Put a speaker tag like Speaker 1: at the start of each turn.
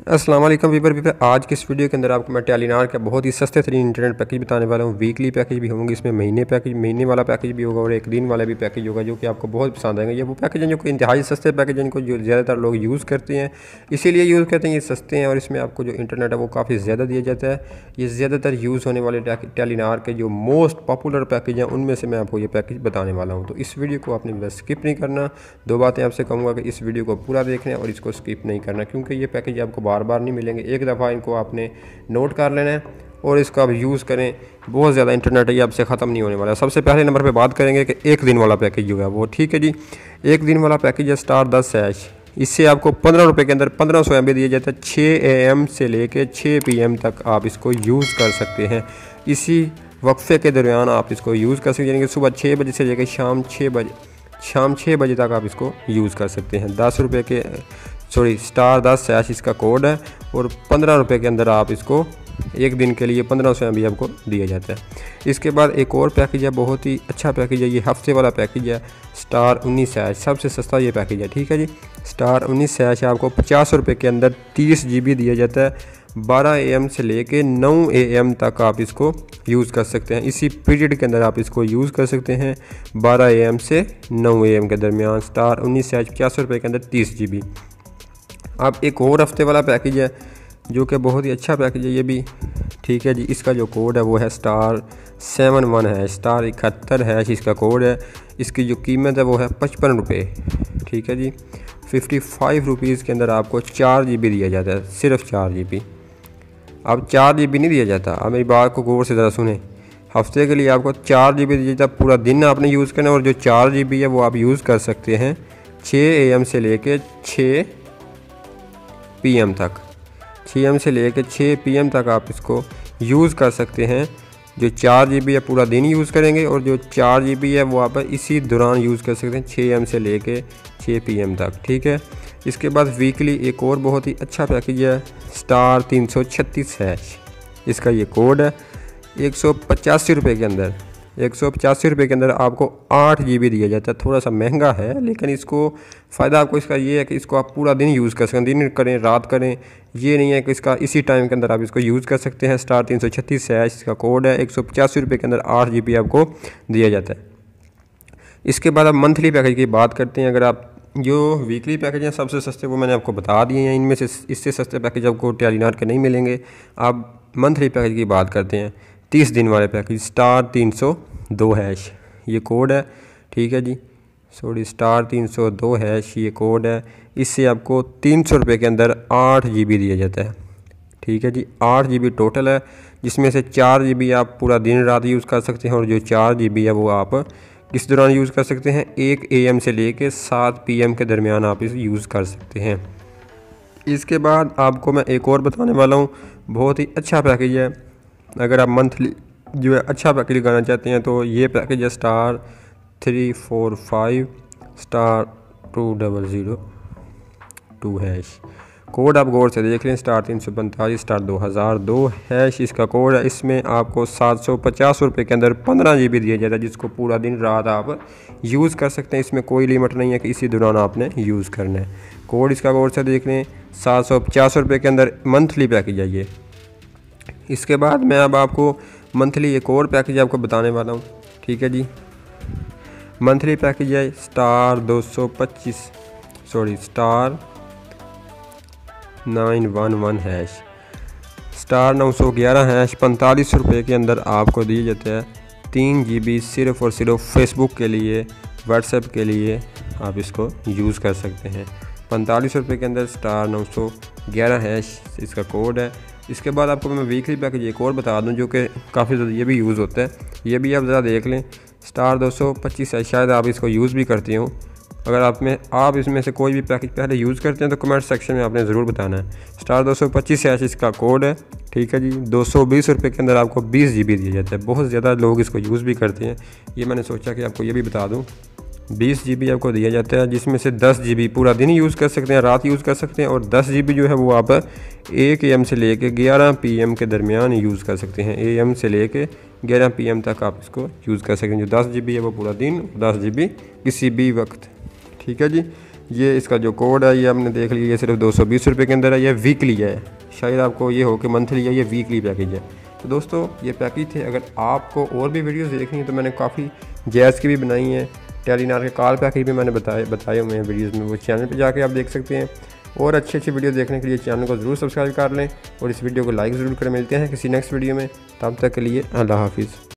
Speaker 1: अस्सलाम वालेकुम Weaver Weaver. आज के इस वीडियो के अंदर आपको मैं टेलीनार का बहुत ही सस्ते तरीन इंटरनेट पैकेज बताने वाला हूँ। वीकली पैकेज भी होंगे, इसमें महीने पैकेज, महीने वाला पैकेज भी होगा और एक दिन वाला भी पैकेज होगा, जो कि आपको बहुत पसंद आएँगे। ये वो पैकेज हैं जो कि इंतहाई सस्ते पैकेज इनको जो ज़्यादातर लोग यूज़ करते हैं। इसीलिए यूज़ करते हैं, ये सस्ते हैं और इसमें आपको जो इंटरनेट है, वो काफ़ी ज़्यादा दिया जाता है। ये ज़्यादातर यूज़ होने वाले टेलीनार के जो मोस्ट पॉपुलर पैकेज हैं, उनमें से मैं आपको ये पैकेज बताने वाला हूँ। तो इस वीडियो को आपने स्किप नहीं करना। दो बातें आपसे कहूँगा कि इस वीडियो को पूरा देखना और इसको स्किप नहीं करना, क्योंकि ये पैकेज आपको बार बार नहीं मिलेंगे। एक दफ़ा इनको आपने नोट कर लेना है और इसका आप यूज़ करें। बहुत ज़्यादा इंटरनेट है, ये आपसे ख़त्म नहीं होने वाला है। सबसे पहले नंबर पे बात करेंगे कि एक दिन वाला पैकेज जो है वो, ठीक है जी? एक दिन वाला पैकेज है स्टार दस ऐश इससे आपको पंद्रह रुपये के अंदर पंद्रह सौ एम दिया जाता है। छः ए से कर छः पी तक आप इसको यूज़ कर सकते हैं। इसी वक्फे के दरमियान आप इसको यूज़ कर सकते हैं। यानी कि सुबह छः बजे से लेकर शाम छः बजे, शाम छः बजे तक आप इसको यूज़ कर सकते हैं। दस रुपये के सॉरी स्टार दस सैश इसका कोड है और पंद्रह रुपये के अंदर आप इसको एक दिन के लिए पंद्रह सौ एम आपको दिया जाता है। इसके बाद एक और पैकेज है, बहुत ही अच्छा पैकेज है, ये हफ़्ते वाला पैकेज है स्टार उन्नीस सैश सबसे सस्ता ये पैकेज है, ठीक है जी? स्टार उन्नीस सैश आपको पचास रुपये के अंदर तीस जी बी दिया जाता है, बारह एम से लेके नौ एम तक आप इसको यूज़ कर सकते हैं। इसी पीरियड के अंदर आप इसको यूज़ कर सकते हैं, बारह एम से नौ एम के दरमियान। स्टार उन्नीस सैश पचास रुपये के अंदर तीस जी अब एक और हफ़्ते वाला पैकेज है, जो कि बहुत ही अच्छा पैकेज है, ये भी ठीक है जी। इसका जो कोड है, वो है स्टार सेवन वन है स्टार इकहत्तर है इसका कोड है। इसकी जो कीमत है, वो है पचपन रुपये ठीक है जी। फिफ्टी फाइव रुपीज़ के अंदर आपको चार जी बी दिया जाता है, सिर्फ़ चार जी बी अब चार जी बी नहीं दिया जाता, अब मेरी बात को गौर से ज़रा सुने। हफ़्ते के लिए आपको चार जी बी दिया जाता, पूरा दिन आपने यूज़ करना और जो चार जी बी है, वो आप यूज़ कर सकते हैं छः ए एम से लेके छः पी तक। छः एम से लेकर छः पी तक आप इसको यूज़ कर सकते हैं। जो चार जी बी है, पूरा दिन यूज़ करेंगे और जो चार जी बी है, वो आप इसी दौरान यूज़ कर सकते हैं छः एम से लेके छः पी एम तक, ठीक है? इसके बाद वीकली एक और बहुत ही अच्छा पैकेज है, स्टार तीन सौ छत्तीस है इसका ये कोड है, एक सौ पचासी रुपये के अंदर। एक सौ पचासी रुपये के अंदर आपको आठ जी बी दिया जाता है। थोड़ा सा महँगा है, लेकिन इसको फ़ायदा आपको इसका ये है कि इसको आप पूरा दिन यूज़ कर सकें दिन करें, रात करें, ये नहीं है कि इसका इसी टाइम के अंदर आप इसको यूज़ कर सकते हैं। स्टार तीन सौ छत्तीस है, इसका कोड है, एक सौ पचासी रुपये के अंदर आठ जी बी आपको दिया जाता है। इसके बाद आप मंथली पैकेज की बात करते हैं। अगर आप जो वीकली पैकेज हैं, सबसे सस्ते, वो मैंने आपको बता दिए हैं। इनमें से इससे सस्ते पैकेज आपको टेलीनार के नहीं मिलेंगे। आप मंथली पैकेज की बात करते हैं। तीस दिन वाले पैकेज स्टार तीन सौ दो हैश, ये कोड है, ठीक है जी। सॉरी, स्टार तीन सौ दो हैश, ये कोड है। इससे आपको तीन सौ रुपये के अंदर आठ जी बी दिया जाता है, ठीक है जी। आठ जी बी टोटल है, जिसमें से चार जी बी आप पूरा दिन रात यूज़ कर सकते हैं और जो चार जी बी है वो आप किस दौरान यूज़ कर सकते हैं? एक ए एम से लेके सात पी एम के दरमियान आप इसे यूज़ कर सकते हैं। इसके बाद आपको मैं एक और बताने वाला हूँ, बहुत ही अच्छा पैकेज है। अगर आप मंथली जो है अच्छा पैकेज लगाना चाहते हैं तो ये पैकेज है star three four five star two double zero two hash code आप गौर से देख लें स्टार तीन सौ पैंतालीस स्टार दो हज़ार दो हैश इसका कोड है, इसमें आपको सात सौ पचास रुपये के अंदर पंद्रह जी बी दिया जाता है, जिसको पूरा दिन रात आप यूज़ कर सकते हैं। इसमें कोई लिमिट नहीं है कि इसी दौरान आपने यूज़ करना है। कोड इसका गौर से देख लें, सात सौ पचास रुपये के अंदर मंथली पैकेज ये। इसके बाद मैं अब आपको मंथली एक और पैकेज आपको बताने वाला हूँ। ठीक है जी? मंथली पैकेज है star 225 sorry, star nine one one hash. Star नौ सौ ग्यारह हैश पैंतालीस रुपये के अंदर आपको दिए जाते हैं। तीन जी बी सिर्फ़ और सिर्फ़ फेसबुक के लिए व्हाट्सएप के लिए आप इसको यूज़ कर सकते हैं। पैंतालीस रुपये के अंदर स्टार नौ सौ ग्यारह हैश, इसका कोड है। इसके बाद आपको मैं वीकली पैकेज एक और बता दूँ जो कि काफ़ी ज़्यादा ये भी यूज़ होता है। ये भी आप ज़रा देख लें स्टार दो सौ पच्चीस है, शायद आप इसको यूज़ भी करती हो। अगर आप में, आप इसमें से कोई भी पैकेज पहले यूज़ करते हैं तो कमेंट सेक्शन में आपने ज़रूर बताना है। स्टार दो सौ पच्चीस इसका कोड है, ठीक है जी। दो सौ के अंदर आपको बीस जी दिया जाता है। बहुत ज़्यादा लोग इसको यूज़ भी करते हैं। ये मैंने सोचा कि आपको ये भी बता दूँ। बीस जी आपको दिया जाता है, जिसमें से दस जी पूरा दिन यूज़ कर सकते हैं, रात यूज़ कर सकते हैं और दस जी जो है वो आप एक एम से लेके ग्यारह पी एम के दरमियान यूज़ कर सकते हैं। ए एम से लेके ग्यारह पी एम तक आप इसको यूज़ कर सकते हैं। जो दस जी है वो पूरा दिन दस जी किसी भी वक्त। ठीक है जी? ये इसका जो कोड है, ये आपने देख लिया, ये सिर्फ़ दो सौ बीस रुपये के अंदर है, ये वीकली है। शायद आपको ये हो कि मंथली है, ये वीकली पैकेज है। तो दोस्तों, ये पैकेज थे। अगर आपको और भी वीडियोस देखनी है तो मैंने काफ़ी जैज़ की भी बनाई हैं। टेलीनार के कॉल आखिर भी मैंने बताए बताए हुए हैं वीडियोज़ में, वो चैनल पर जाकर आप देख सकते हैं। और अच्छी अच्छी वीडियो देखने के लिए चैनल को ज़रूर सब्सक्राइब कर लें और इस वीडियो को लाइक ज़रूर करें। मिलते हैं किसी नेक्स्ट वीडियो में। तब तक के लिए अल्लाह हाफिज़।